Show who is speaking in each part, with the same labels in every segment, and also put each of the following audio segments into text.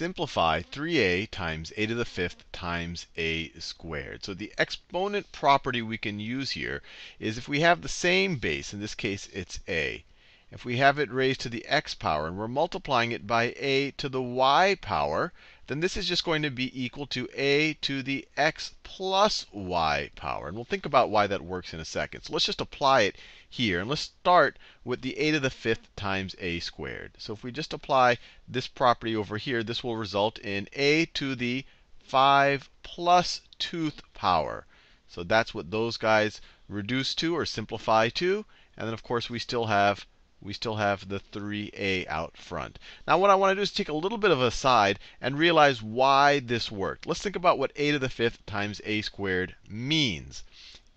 Speaker 1: simplify 3a times a to the fifth times a squared. So the exponent property we can use here is if we have the same base, in this case it's a, if we have it raised to the x power and we're multiplying it by a to the y power, then this is just going to be equal to a to the x plus y power. And we'll think about why that works in a second. So let's just apply it here. And let's start with the a to the fifth times a squared. So if we just apply this property over here, this will result in a to the 5 plus 2th power. So that's what those guys reduce to or simplify to. And then, of course, we still have we still have the 3a out front. Now what I want to do is take a little bit of a side and realize why this worked. Let's think about what a to the fifth times a squared means.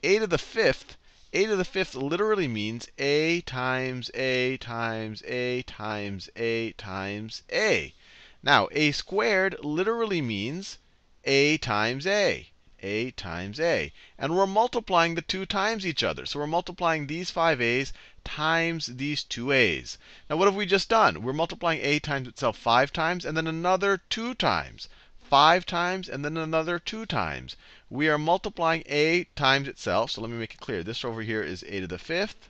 Speaker 1: a to the fifth, a to the fifth literally means a times a times a times a times a. Now a squared literally means a times a a times a. And we're multiplying the two times each other. So we're multiplying these 5a's times these two a's. Now what have we just done? We're multiplying a times itself 5 times, and then another 2 times. 5 times, and then another 2 times. We are multiplying a times itself. So let me make it clear. This over here is a to the fifth.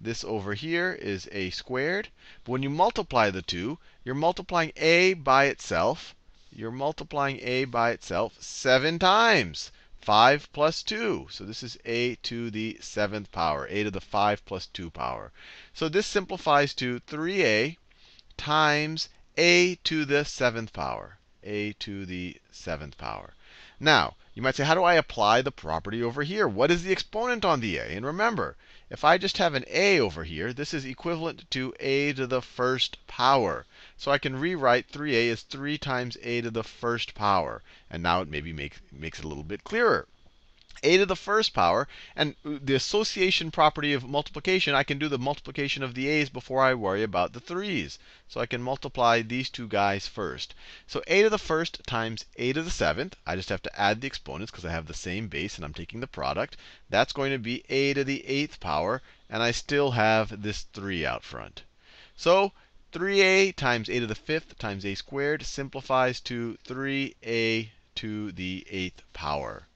Speaker 1: This over here is a squared. But when you multiply the two, you're multiplying a by itself you're multiplying a by itself 7 times. 5 plus 2. So this is a to the 7th power, a to the 5 plus 2 power. So this simplifies to 3a times a to the 7th power, a to the 7th power. Now, you might say, how do I apply the property over here? What is the exponent on the a? And remember, if I just have an a over here, this is equivalent to a to the first power. So I can rewrite 3a as 3 times a to the first power. And now it maybe make, makes it a little bit clearer a to the first power. And the associative property of multiplication, I can do the multiplication of the a's before I worry about the 3's. So I can multiply these two guys first. So a to the first times a to the seventh. I just have to add the exponents because I have the same base and I'm taking the product. That's going to be a to the eighth power. And I still have this 3 out front. So 3a times a to the fifth times a squared simplifies to 3a to the eighth power.